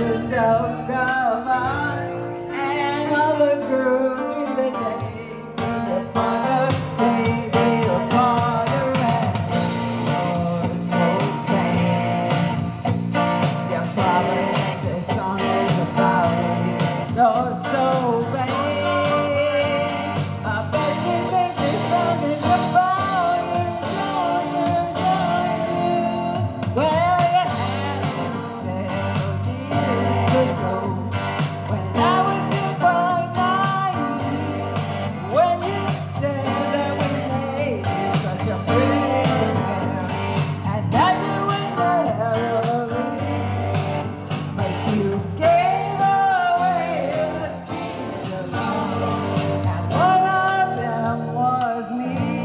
yourself, come on.